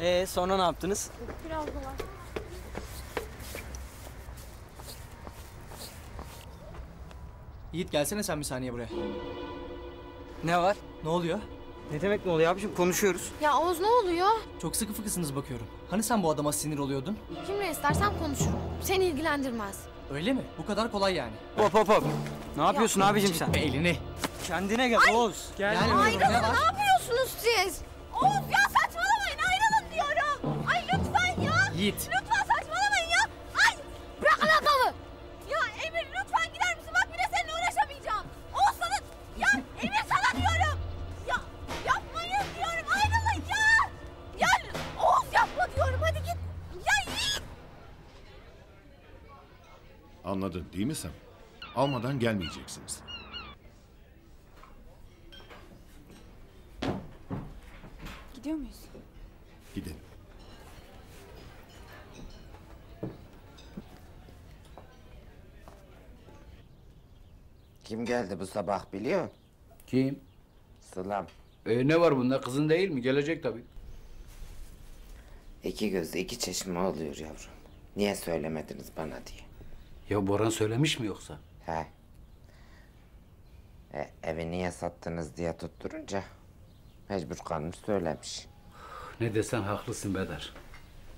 Ee sonra ne yaptınız? Biraz var. Yiğit gelsene sen bir saniye buraya. Ne var? Ne oluyor? Ne demek ne oluyor abiciğim konuşuyoruz. Ya Oğuz ne oluyor? Çok sıkı fıkısınız bakıyorum. Hani sen bu adama sinir oluyordun? Kimle istersem konuşurum. Seni ilgilendirmez. Öyle mi? Bu kadar kolay yani. Hop hop hop. Ne yapıyorsun abicim sen? Elini. Kendine gel Oğuz. Gel. Yani Ayrılın ne ne yapıyorsunuz Yiğit. Lütfen saçmalamayın ya. Ay bırak alakamı. Ya Emir lütfen gider misin? Bak bir de seninle uğraşamayacağım. Oğuz sana... Ya Emir sana diyorum. Ya yapmayın diyorum ayrılın ya. Ya Oğuz yapma diyorum hadi git. Ya Yiğit. Anladın değil mi sen? Almadan gelmeyeceksiniz. Gidiyor muyuz? Gidelim. Kim geldi bu sabah biliyor? Kim? Sılam. E, ne var bunda? Kızın değil mi? Gelecek tabii. İki gözle iki çeşme oluyor yavrum. Niye söylemediniz bana diye. Ya Boran söylemiş mi yoksa? He. E, evi niye sattınız diye tutturunca mecbur kalmış söylemiş. Ne desen haklısın Bedar.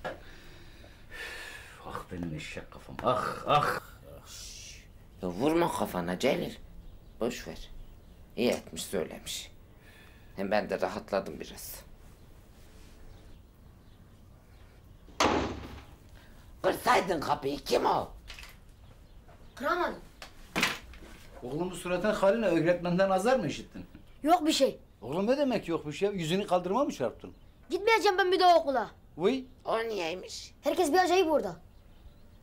Üf, Ah benim eşek kafam. Ah ah. Ya vurma kafana Celil. Boş ver. İyi etmiş söylemiş. Hem ben de rahatladım biraz. Kırsaydın kapıyı kim o? Kıramadım. Oğlum bu suratın haline öğretmenden azar mı işittin? Yok bir şey. Oğlum ne demek yok bir şey? Yüzünü kaldırma mı çarptın? Gitmeyeceğim ben bir daha okula. Vıy. O niyeymiş? Herkes bir acayip orada.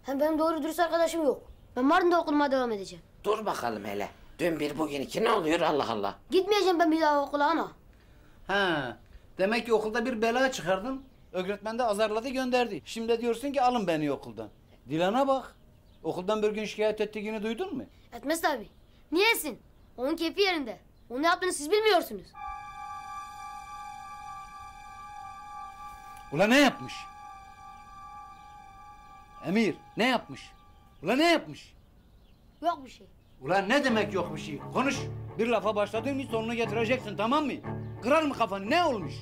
Hem benim doğru dürüst arkadaşım yok. Ben Mardin'de okuluma devam edeceğim. Dur bakalım hele. Dün bir bugün iki ne oluyor Allah Allah. Gitmeyeceğim ben bir daha okula ana. Ha. Demek ki okulda bir bela çıkardın. Öğretmen de azarladı gönderdi. Şimdi diyorsun ki alın beni okuldan. Dilan'a bak. Okuldan bir gün şikayet ettiğini duydun mu? Etmez tabii. Niyesin? Onun keyfi yerinde. Onu ne yaptığını siz bilmiyorsunuz. Ula ne yapmış? Emir ne yapmış? Ula ne yapmış? Yok bir şey. Ulan ne demek yok bir şey? Konuş. Bir lafa başladın mı sonunu getireceksin tamam mı? Kırar mı kafanı ne olmuş?